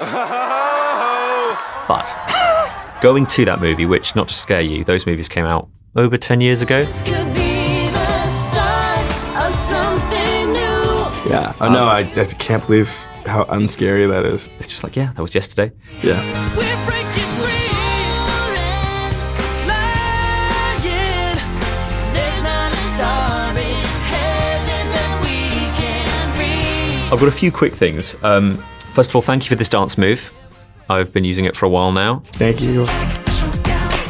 But going to that movie, which not to scare you, those movies came out over 10 years ago. This could be the start of something new. Yeah. Oh no, I, I can't believe how unscary that is. It's just like, yeah, that was yesterday. Yeah. We're breaking free and flying. There's not a star in heaven that we can reach. I've got a few quick things. Um, first of all, thank you for this dance move. I've been using it for a while now. Thank you.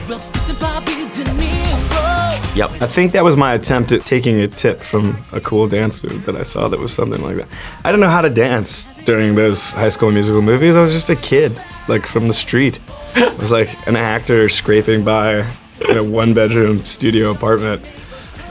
We'll spit the Bobby De Niro. Yep. I think that was my attempt at taking a tip from a cool dance move that I saw that was something like that. I didn't know how to dance during those high school musical movies. I was just a kid, like from the street. I was like an actor scraping by in a one bedroom studio apartment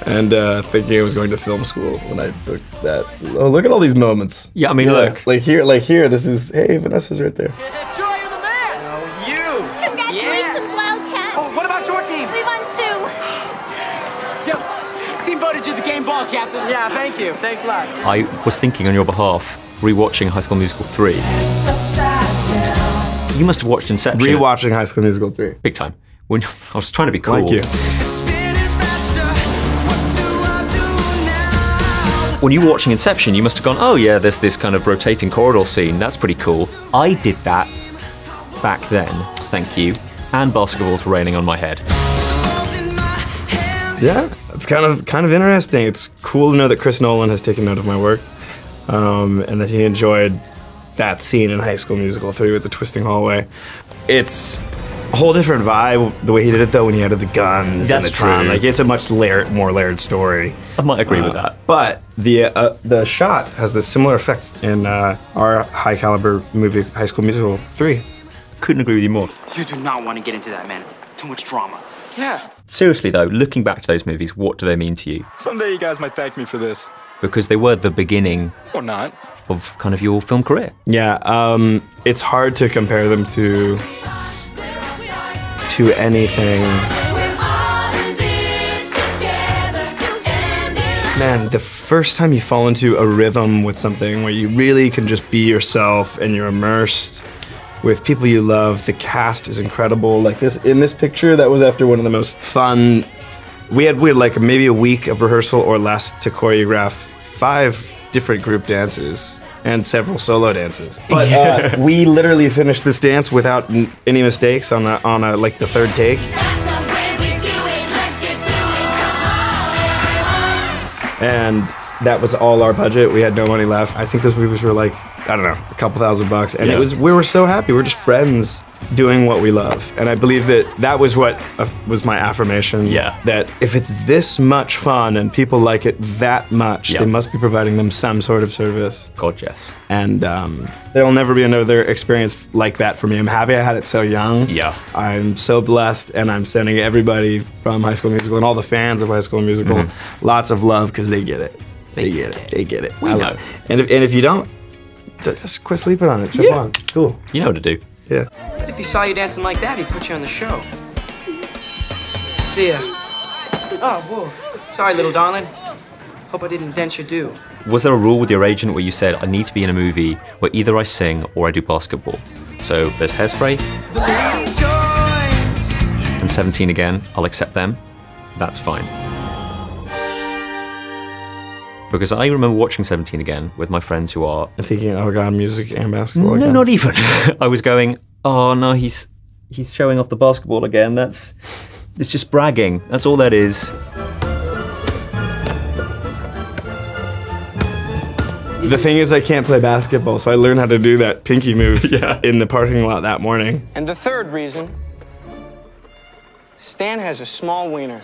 and uh, thinking I was going to film school when I took that. Oh, look at all these moments. Yeah, I mean, Yeah, look. Like here, like here, this is, hey, Vanessa's right there. Troy, you're the man! you! Congratulations, Wildcat. Oh, what about your team? We won two. Yo, team voted you the game ball, Captain. Yeah, thank you. Thanks a lot. I was thinking on your behalf, rewatching High School Musical 3. You must have watched Inception. Rewatching High School Musical 3. Big time. When I was trying to be cool. Thank you. When you were watching Inception, you must have gone, oh yeah, there's this kind of rotating corridor scene. That's pretty cool. I did that back then. Thank you. And basketballs raining on my head. Yeah, it's kind of kind of interesting. It's cool to know that Chris Nolan has taken note of my work, um, and that he enjoyed that scene in High School Musical 3 with the twisting hallway. It's whole different vibe the way he did it though when he added the guns That's and the tron. true. Like it's a much layered, more layered story. I might agree with that. But the uh, the shot has the similar effects in uh, our high caliber movie High School Musical 3. Couldn't agree with you more. You do not want to get into that, man. Too much drama. Yeah. Seriously though, looking back to those movies, what do they mean to you? Someday you guys might thank me for this. Because they were the beginning Or not. of kind of your film career. Yeah, um, it's hard to compare them to end it. Man, the first time you fall into a rhythm with something where you really can just be yourself and you're immersed with people you love, the cast is incredible. Like this in this picture, that was after one of the most fun. We had we had like maybe a week of rehearsal or less to choreograph five different group dances and several solo dances. But uh, we literally finished this dance without n- any mistakes on a, on a like the third take. That's the way we do it. Let's get to it. Come on, and that was all our budget. We had no money left. I think those movies were like I don't know, a couple thousand bucks, and Yeah. it was we were so happy. We are just friends doing what we love, and I believe that that was what uh, was my affirmation. Yeah. that if it's this much fun and people like it that much, Yeah. they must be providing them some sort of service. God, yes. And um, there will never be another experience like that for me. I'm happy I had it so young. Yeah. I'm so blessed, and I'm sending everybody from High School Musical and all the fans of High School Musical lots of love because they get it. They, get it. They get it. We I know. love- And if, and if you don't, just quit sleeping on it. Jump Yeah. on. It's cool. You know what to do. Yeah. If he saw you dancing like that, he'd put you on the show. See ya. Oh, whoa. Sorry, little darling. Hope I didn't dent your do. Was there a rule with your agent where you said, I need to be in a movie where either I sing or I do basketball? So there's Hairspray and 17 again. I'll accept them. That's fine. Because I remember watching 17 again with my friends who are. And thinking, oh god, music and basketball. No, again. not even. I was going, oh no, he's he's showing off the basketball again. That's. It's just bragging. That's all that is. The thing is, I can't play basketball, so I learned how to do that pinky move Yeah. in the parking lot that morning. And the third reason Stan has a small wiener.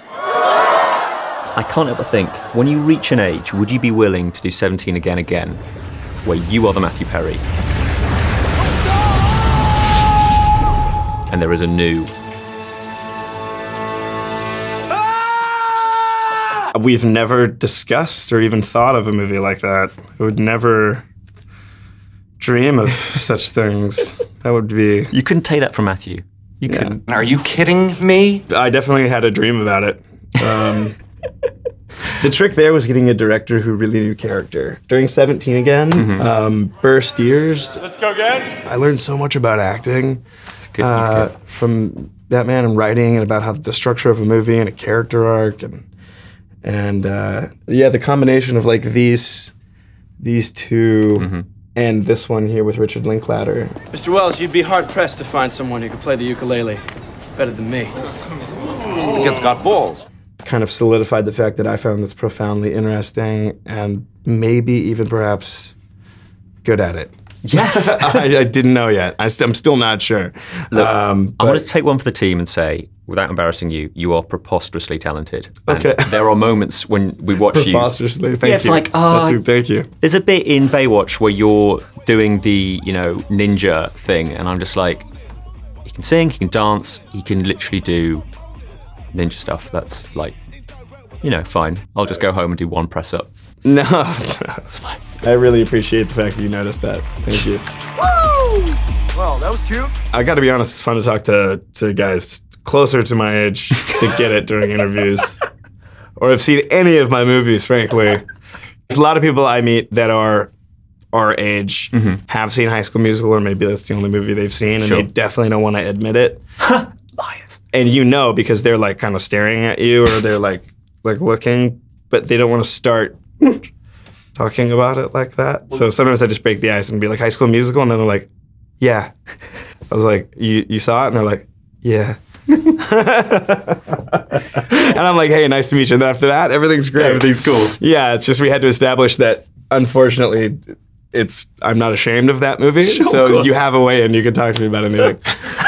I can't help but think, when you reach an age, would you be willing to do 17 again again, where you are the Matthew Perry? And there is a new. We've never discussed or even thought of a movie like that. I would never dream of such things. That would be. You couldn't take that from Matthew. You Yeah. couldn't. Are you kidding me? I definitely had a dream about it. Um, The trick there was getting a director who really knew character. During 17 again, Mm-hmm. um, Burr Steers. Let's go again. I learned so much about acting Good, he's uh, good. from that man and writing and about how the structure of a movie and a character arc and and uh, yeah, the combination of like these these 2 Mm-hmm. and this one here with Richard Linklater. Mr. Welles, you'd be hard pressed to find someone who could play the ukulele better than me. It's got balls. Kind of solidified the fact that I found this profoundly interesting and maybe even perhaps good at it. Yes. I, I didn't know yet. I st- I'm still not sure. um, I want to take one for the team and say, without embarrassing you, you are preposterously talented. And Okay. there are moments when we watch you. preposterously. Thank Yeah, it's you. like, ah, That's, thank you. There's a bit in Baywatch where you're doing the, you know, ninja thing, and I'm just like, he can sing, he can dance, he can literally do ninja stuff. That's like, you know, fine. I'll just go home and do one press up. No, that's fine. I really appreciate the fact that you noticed that. Thank you. Well, that was cute. I got to be honest. It's fun to talk to to guys closer to my age that get it during interviews, or have seen any of my movies. Frankly, there's a lot of people I meet that are our age mm-hmm. have seen High School Musical, or maybe that's the only movie they've seen, and Sure. they definitely don't want to admit it. And you know because they're like kind of staring at you, or they're like like looking, but they don't want to start talking about it like that. So sometimes I just break the ice and be like High School Musical, and then they're like, "Yeah." I was like, "You you saw it?" And they're like, "Yeah." and I'm like, "Hey, nice to meet you." And then after that, everything's great. Everything's cool. Yeah, it's just we had to establish that. Unfortunately, it's I'm not ashamed of that movie. Sure, so you have a way, and you can talk to me about anything.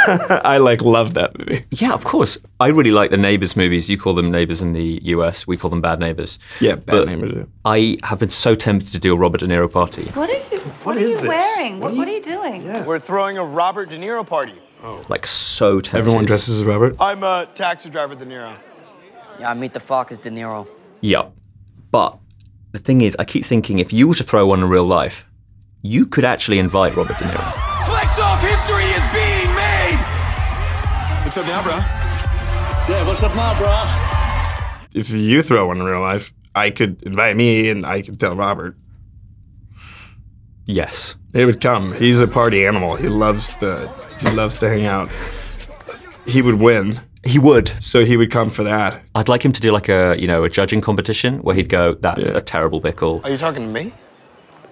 I like love that movie. Yeah, of course. I really like the Neighbours movies. You call them Neighbours in the US. We call them Bad Neighbours. Yeah, bad But name of. I have been so tempted to do a Robert De Niro party. What are you? What, are is you this? wearing? What, what are you doing? We're throwing a Robert De Niro party. Oh. Like so tempted. Everyone dresses as Robert. I'm a taxi driver De Niro. Yeah, I meet the Fockers De Niro. Yeah. But the thing is, I keep thinking if you were to throw one in real life, you could actually invite Robert De Niro. Flex off history is being made. What's up now, bro? Yeah, what's up now, bro? If you throw one in real life, I could invite me, and I could tell Robert. Yes. He would come. He's a party animal. He loves the. He loves to hang out. He would win, He would. so he would come for that. I'd like him to do like a, you know, a judging competition where he'd go, that's Yeah. a terrible pickle. Are you talking to me?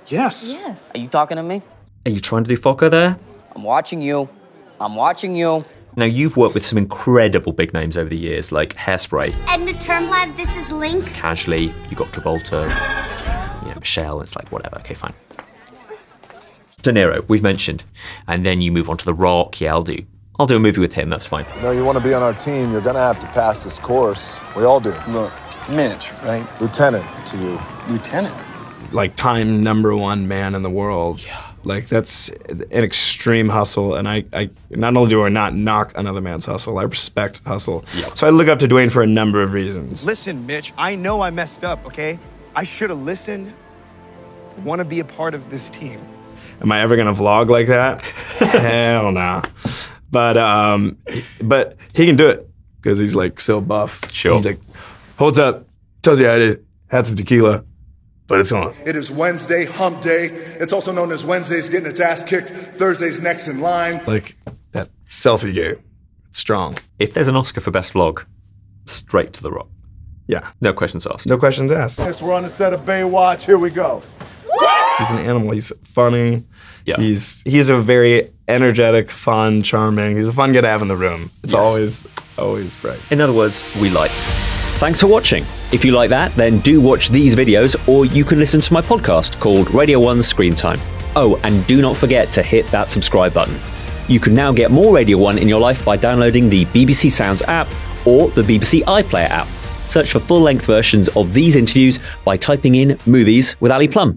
Yes. Yes. Are you talking to me? Are you trying to do Focker there? I'm watching you. I'm watching you. Now, you've worked with some incredible big names over the years, like Hairspray, Edna Turnblad, this is Link. Casually, you got Travolta, you know, Michelle, it's like, whatever, okay, fine. De Niro, we've mentioned. And then you move on to The Rock, yeah, I'll do. I'll do a movie with him, that's fine. You know, you want to be on our team, you're going to have to pass this course. We all do. Look, Mitch, right? Lieutenant to you. Lieutenant. Like time number one man in the world. Yeah. Like that's an extreme hustle, and I, I not only do I not knock another man's hustle, I respect hustle. So I look up to Dwayne for a number of reasons. Listen, Mitch, I know I messed up, okay? I should have listened. Want to be a part of this team. Am I ever gonna vlog like that? Hell no. But um, but he can do it because he's like so buff. Sure. He's like, holds up, tells you how it is. Had some tequila, but it's on. It is Wednesday, hump day. It's also known as Wednesday's getting its ass kicked, Thursday's next in line. Like that selfie game. It's strong. If there's an Oscar for Best Vlog, straight to The Rock. Yeah. No questions asked. No questions asked. Yes, we're on the set of Baywatch. Here we go. He's an animal. He's funny. Yeah. He's he's a very energetic, fun, charming. He's a fun guy to have in the room. It's Yes. always always bright. In other words, we like. Thanks for watching. If you like that, then do watch these videos, or you can listen to my podcast called Radio 1 Screen Time. Oh, and do not forget to hit that subscribe button. You can now get more Radio 1 in your life by downloading the BBC Sounds app or the BBC iPlayer app. Search for full length versions of these interviews by typing in movies with Ali Plumb.